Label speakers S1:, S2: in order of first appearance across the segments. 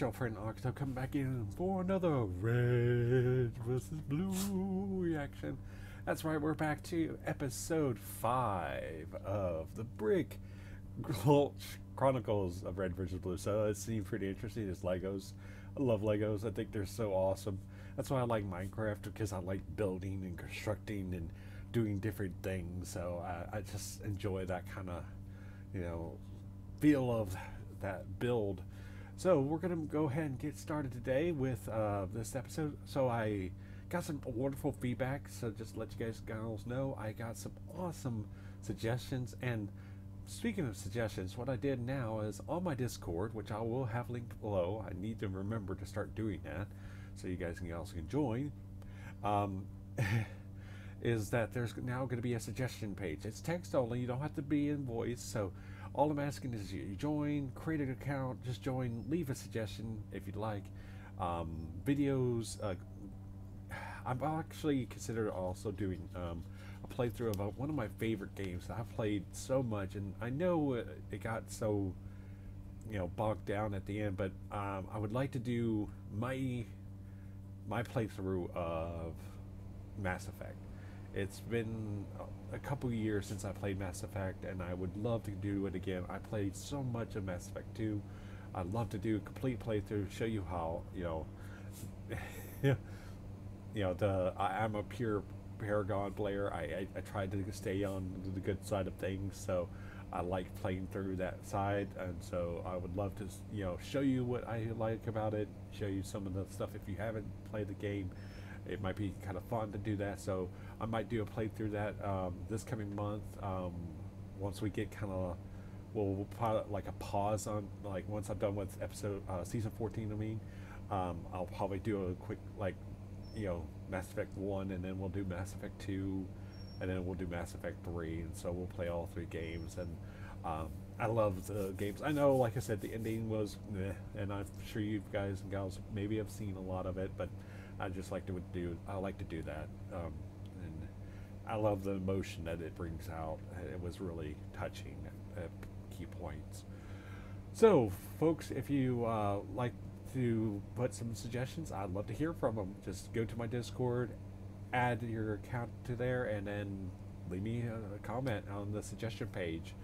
S1: it's your friend Oxtal coming back in for another red versus blue reaction. That's right, we're back to episode 5 of the Brick Chronicles of Red versus Blue. So it seems pretty interesting. It's Legos. I love Legos. I think they're so awesome. That's why I like Minecraft because I like building and constructing and doing different things. So I, I just enjoy that kind of, you know, feel of that build. So we're gonna go ahead and get started today with uh, this episode. So I got some wonderful feedback. So just let you guys girls know, I got some awesome suggestions. And speaking of suggestions, what I did now is on my Discord, which I will have linked below. I need to remember to start doing that, so you guys can also can join. Um, is that there's now going to be a suggestion page. It's text only. You don't have to be in voice. So all I'm asking is you join, create an account, just join, leave a suggestion if you'd like. Um, videos, uh, I'm actually considered also doing um, a playthrough of uh, one of my favorite games that I've played so much, and I know it, it got so, you know, bogged down at the end, but um, I would like to do my my playthrough of Mass Effect. It's been a couple years since I played Mass Effect, and I would love to do it again. I played so much of Mass Effect 2. I'd love to do a complete playthrough, show you how, you know, you know, the I, am a pure Paragon player. I, I, I tried to stay on the good side of things, so I like playing through that side, and so I would love to, you know, show you what I like about it, show you some of the stuff if you haven't played the game. It might be kind of fun to do that, so I might do a playthrough that um, this coming month. Um, once we get kind of, we'll, we'll put like a pause on, like once I'm done with episode uh, season 14. I mean, um, I'll probably do a quick like, you know, Mass Effect One, and then we'll do Mass Effect Two, and then we'll do Mass Effect Three, and so we'll play all three games. And um, I love the games. I know, like I said, the ending was, meh, and I'm sure you guys and gals maybe have seen a lot of it, but I just like to do. I like to do that. Um, I love the emotion that it brings out. It was really touching at, at key points. So, folks, if you uh, like to put some suggestions, I'd love to hear from them. Just go to my Discord, add your account to there, and then leave me a comment on the suggestion page.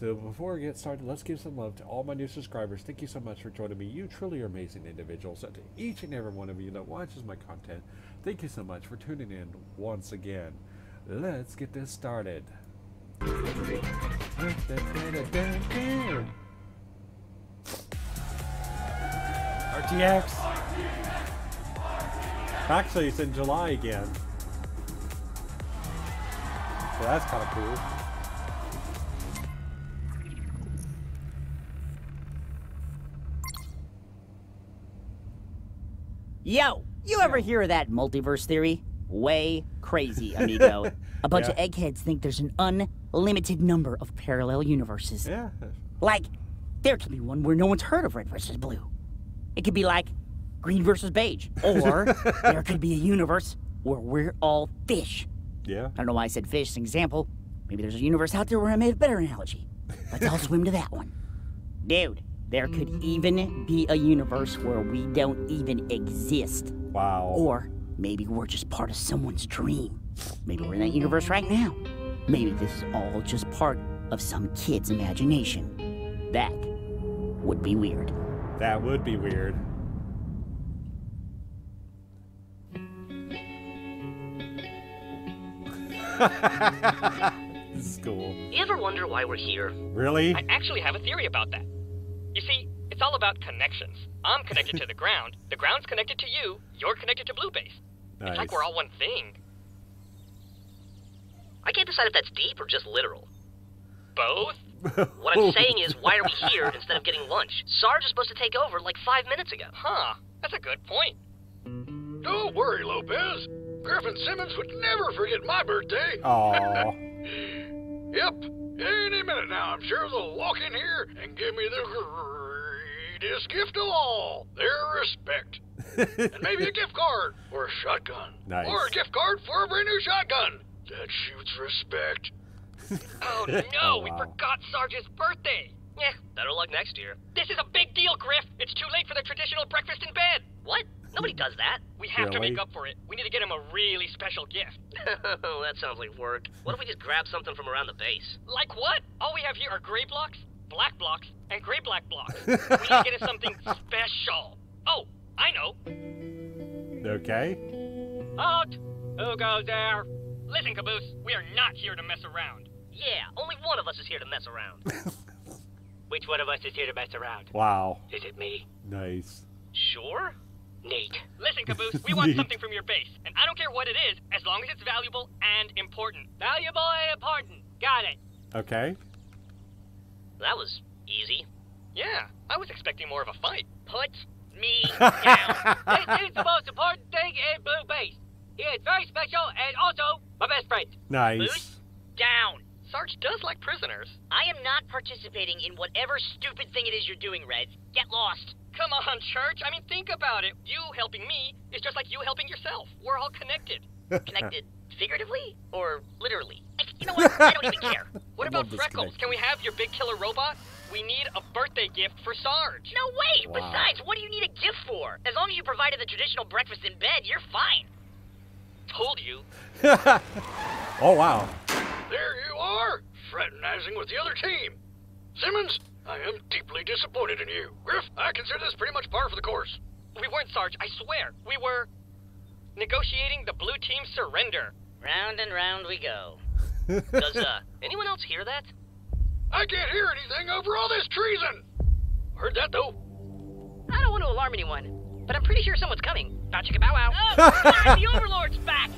S1: So before we get started, let's give some love to all my new subscribers. Thank you so much for joining me. You truly are amazing individuals. And to each and every one of you that watches my content, thank you so much for tuning in once again. Let's get this started. RTX! Actually, it's in July again. So that's kind of cool.
S2: Yo, you ever hear of that multiverse theory? way crazy, amigo. A bunch yeah. of eggheads think there's an unlimited number of parallel universes.
S1: Yeah.
S2: Like, there could be one where no one's heard of red versus blue. It could be like green versus beige. Or there could be a universe where we're all fish.
S1: Yeah.
S2: I don't know why I said fish as an example. Maybe there's a universe out there where I made a better analogy. Let's all swim to that one. Dude, there could even be a universe where we don't even exist.
S1: Wow.
S2: Or Maybe we're just part of someone's dream. Maybe we're in that universe right now. Maybe this is all just part of some kid's imagination. That would be weird.
S1: That would be weird. this is cool.
S3: You ever wonder why we're here?
S1: Really?
S3: I actually have a theory about that. You see, it's all about connections. I'm connected to the ground, the ground's connected to you, you're connected to Blue Base. Nice. It's like we're all one thing. I can't decide if that's deep or just literal. Both? what I'm saying is, why are we here instead of getting lunch? Sarge is supposed to take over like five minutes ago. Huh, that's a good point.
S4: Don't worry, Lopez. Grif and Simmons would never forget my birthday.
S1: Aww.
S4: yep. Any minute now, I'm sure they'll walk in here and give me the greatest gift of all their respect. and maybe a gift card or a shotgun.
S1: Nice.
S4: Or a gift card for a brand new shotgun that shoots respect.
S3: oh no, oh, wow. we forgot Sarge's birthday. Yeah, better luck next year.
S5: This is a big deal, Grif. It's too late for the traditional breakfast in bed.
S3: What? Nobody does that.
S5: We have to
S1: Really?
S5: make up for it. We need to get him a really special gift.
S3: Oh, that sounds like work. What if we just grab something from around the base?
S5: Like what? All we have here are gray blocks, black blocks, and gray black blocks. we need to get him something special. Oh, I know.
S1: Okay.
S5: Out! Who goes there? Listen, Caboose, we are not here to mess around.
S3: Yeah, only one of us is here to mess around.
S5: Which one of us is here to mess around?
S1: Wow.
S5: Is it me?
S1: Nice.
S3: sure?
S5: Nate. Listen, Caboose, we want something from your base, and I don't care what it is, as long as it's valuable and important. Valuable and important. Got it.
S1: Okay.
S3: That was easy.
S5: Yeah, I was expecting more of a fight.
S3: Put me down.
S5: this is the most important thing in Blue Base. He is very special and also my best friend.
S1: Nice.
S3: down.
S5: Sarge does like prisoners.
S6: I am not participating in whatever stupid thing it is you're doing, Red. Get lost.
S5: Come on, Church. I mean, think about it. You helping me is just like you helping yourself. We're all connected.
S6: Connected figuratively or literally? I- You know what? I don't even care.
S5: What about Freckles?
S1: connection.
S5: Can we have your big killer robot? We need a birthday gift for Sarge.
S6: No way.
S1: Wow.
S6: Besides, what do you need a gift for? As long as you provided the traditional breakfast in bed, you're fine.
S5: Told you.
S1: oh wow.
S4: There you are, fraternizing with the other team. Simmons, I am deeply disappointed in you. Grif, I consider this pretty much par for the course.
S5: We weren't Sarge, I swear. We were negotiating the blue team surrender.
S6: Round and round we go.
S3: Does uh anyone else hear that?
S4: I can't hear anything over all this treason. Heard that though.
S3: I don't want to alarm anyone, but I'm pretty sure someone's coming. Bow chicka bow wow.
S6: Oh, God, the Overlord's back!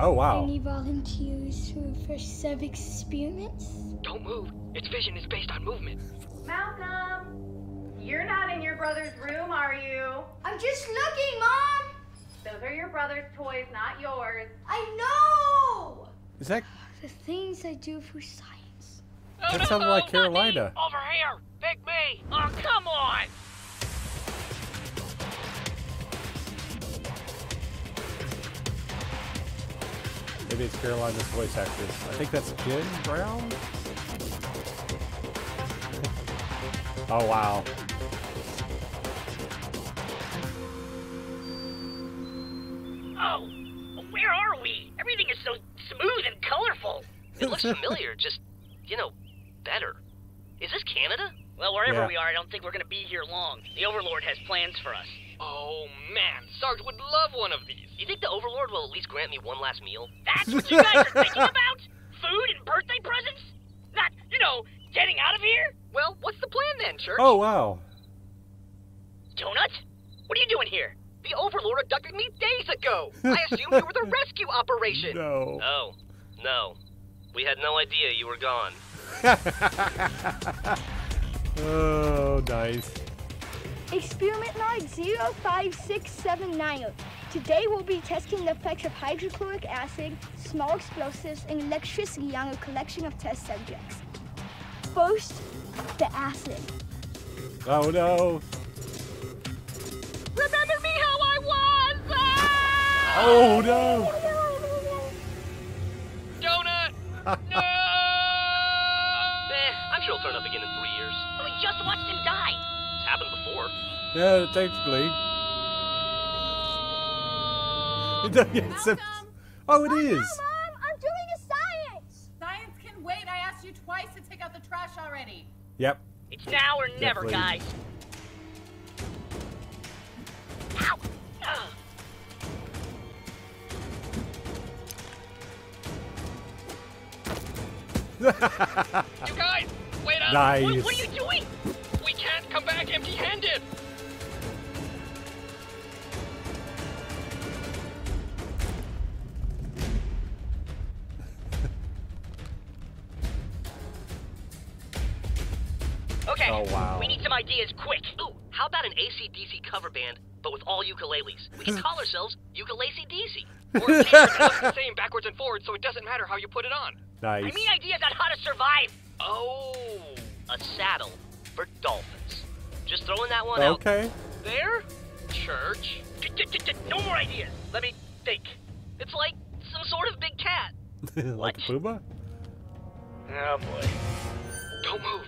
S1: Oh wow.
S7: Any volunteers for a first sub experiments?
S5: Don't move. Its vision is based on movement.
S8: Malcolm, you're not in your brother's room, are you?
S7: I'm just looking, Mom!
S8: Those are your brother's toys, not yours.
S7: I know!
S1: Is that
S7: The things I do for science.
S1: that sounded like Carolina?
S5: Over here! Pick me!
S6: Oh, come on!
S1: Maybe it's Carolina's voice actress. I think that's Jen Brown. Oh wow.
S6: Oh, where are we? Everything is so smooth and colorful.
S3: It looks familiar, just you know, better. Is this Canada?
S6: Well, wherever
S1: Yeah.
S6: we are, I don't think we're gonna be here long. The Overlord has plans for us.
S5: Oh man, Sarge would love one of these.
S3: You think the Overlord will at least grant me one last meal?
S6: That's what you guys are thinking about? Food and birthday presents? Not, you know, getting out of here?
S5: Well, what's the plan then, Church?
S1: Oh wow.
S6: Donut? What are you doing here?
S5: The Overlord abducted me days ago. I assumed you were the rescue operation.
S1: No.
S3: Oh, no. We had no idea you were gone.
S1: oh nice.
S7: Experiment log 05679. Today we'll be testing the effects of hydrochloric acid, small explosives, and electricity on a collection of test subjects. First, the acid.
S1: Oh no.
S6: Remember me how I was? Ah!
S1: Oh no.
S5: Donut! no!
S3: Eh, I'm sure he'll turn up again in three years.
S6: We just watched him die.
S3: It's happened before.
S1: Yeah, technically. It does- yes, it's- Oh, it is.
S7: Mom, I'm doing a science.
S8: Science can wait. I asked you twice to take out the trash already.
S1: Yep.
S6: It's now or never,
S1: Definitely.
S6: guys. Ow! Ugh.
S5: You guys, wait up!
S1: Nice.
S6: What, what are you doing? Okay.
S1: Oh, wow.
S6: We need some ideas quick.
S3: Ooh, how about an ACDC cover band, but with all ukuleles? We can call ourselves Ukulele DC.
S5: Or t-shirt the same backwards and forwards, so it doesn't matter how you put it on.
S1: Nice.
S6: I mean ideas on how to survive.
S3: Oh, a saddle for dolphins. Just throwing that one out.
S1: Okay.
S5: There? Church?
S6: No more ideas. Let me think.
S3: It's like some sort of big cat.
S1: like a Puma?
S3: Oh boy.
S5: Don't move.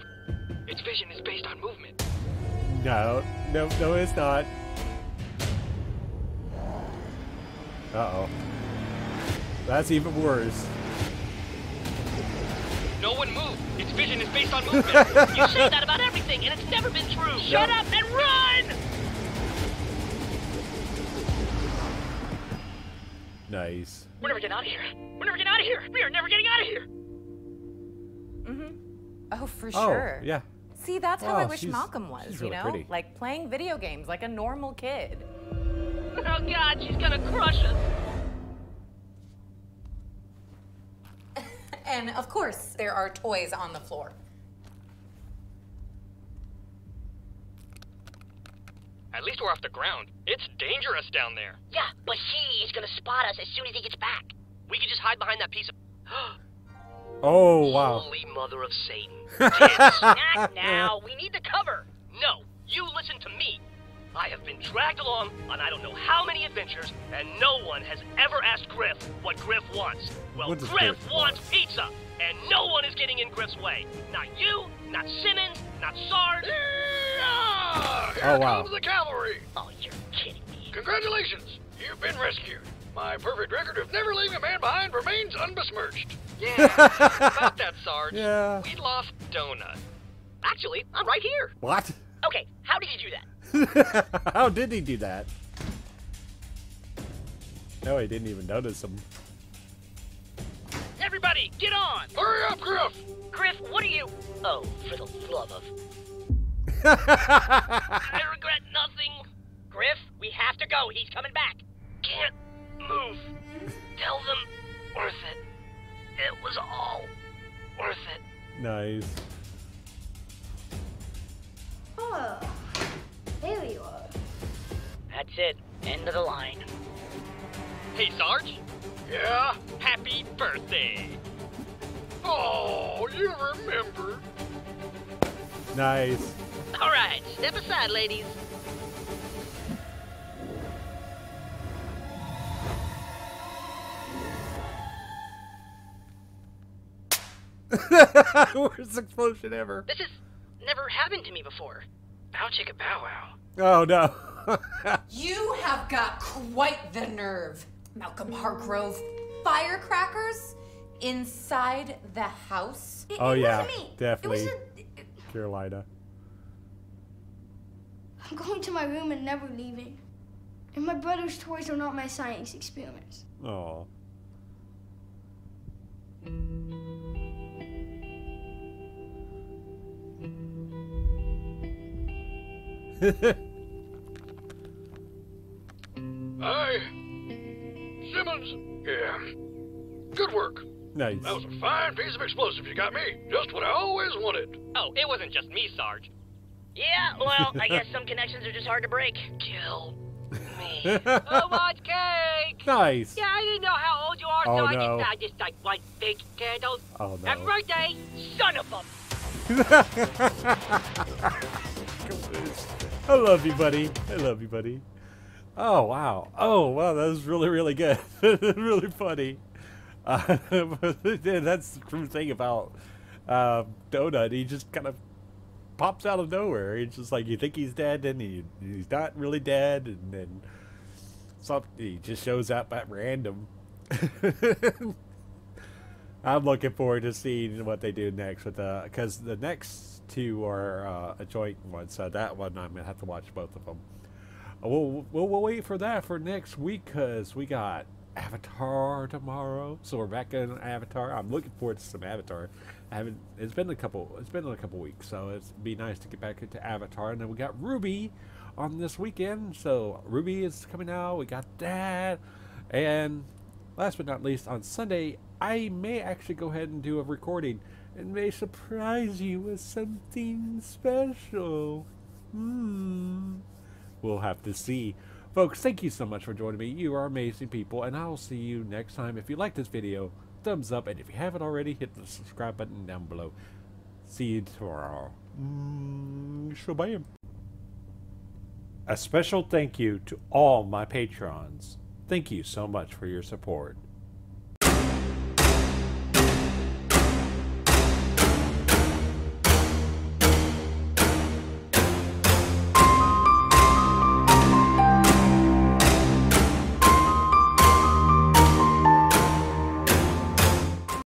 S5: Its vision is based on movement.
S1: No, no, no, it's not. Uh oh. That's even worse.
S5: No one move. Its vision is based on movement.
S3: You say that about everything, and it's never been true. Shut up and run!
S1: Nice.
S5: We're never getting out of here. We're never getting out of here. We are never getting out of here.
S8: Oh, for
S1: Oh,
S8: sure.
S1: yeah.
S8: See, that's how I
S1: Oh,
S8: wish Malcolm was,
S1: she's
S8: you know?
S1: pretty.
S8: Like playing video games like a normal kid.
S3: Oh god, she's gonna crush us.
S8: And of course, there are toys on the floor.
S5: At least we're off the ground. It's dangerous down there.
S3: Yeah, but he is gonna spot us as soon as he gets back. We could just hide behind that piece of.
S1: Oh, wow.
S3: Holy mother of Satan. Kids, not now. We need the cover. No, you listen to me. I have been dragged along on I don't know how many adventures, and no one has ever asked Grif what Grif wants. Well, Grif
S1: Grif
S3: wants pizza, and no one is getting in Grif's way. Not you, not Simmons, not Sarge.
S4: Yeah! Here
S1: Oh, wow.
S4: comes the cavalry.
S3: Oh, you're kidding me.
S4: Congratulations, you've been rescued. My perfect record of never leaving a man behind remains unbesmirched.
S5: Yeah, about that, Sarge.
S1: Yeah.
S5: We lost Donut.
S3: Actually, I'm right here.
S1: What?
S3: Okay, how did he do that?
S1: How did he do that? No, he didn't even notice him.
S3: Everybody, get on!
S4: Hurry up, Grif!
S3: Grif, what are you? Oh, for the love of. I regret nothing. Grif, we have to go. He's coming back. Can't move. Tell them worth it. It was all worth it.
S1: nice.
S7: Oh, there you are.
S3: That's it. End of the line.
S5: Hey, Sarge.
S4: Yeah?
S5: Happy birthday.
S4: Oh, you remember.
S1: Nice.
S3: All right, step aside, ladies.
S1: Worst explosion ever.
S3: This has never happened to me before. Bow chicka bow wow.
S1: Oh no.
S8: You have got quite the nerve, Malcolm Hargrove. Firecrackers inside the house?
S7: It,
S1: Oh,
S7: it
S1: yeah,
S7: me.
S1: definitely.
S7: It was a,
S1: Carolina.
S7: I'm going to my room and never leaving. And my brother's toys are not my science experiments.
S1: Oh.
S4: Aye. Simmons. Yeah. Good work.
S1: nice.
S4: That was a fine piece of explosive you got me. Just what I always wanted.
S5: Oh, it wasn't just me, Sarge.
S3: Yeah, well, I guess some connections are just hard to break. Kill me.
S5: so much cake!
S1: nice.
S5: Yeah, I didn't know how old you are,
S1: Oh,
S5: so I
S1: no.
S5: just, I just like one big candle.
S1: Oh no.
S5: Happy
S1: no.
S5: birthday, son of a.
S1: I love you, buddy. I love you, buddy. Oh wow. Oh wow, that was really really good. really funny. Uh, that's the true thing about uh, Donut. He just kind of pops out of nowhere. He's just like you think he's dead, and he he's not really dead, and then something, he just shows up at random. I'm looking forward to seeing what they do next with the because the next two are uh, a joint one, so that one I'm gonna have to watch both of them. Uh, We'll, we'll, we'll wait for that for next week because we got Avatar tomorrow, so we're back in Avatar. I'm looking forward to some Avatar. I haven't. It's been a couple. It's been a couple weeks, so it's be nice to get back into Avatar. And then we got RWBY on this weekend, so RWBY is coming out. We got that, and last but not least, on Sunday, I may actually go ahead and do a recording and may surprise you with something special. Hmm. We'll have to see. Folks, thank you so much for joining me. You are amazing people, and I will see you next time. If you like this video, thumbs up, and if you haven't already, hit the subscribe button down below. See you tomorrow. Mm. A special thank you to all my patrons. Thank you so much for your support.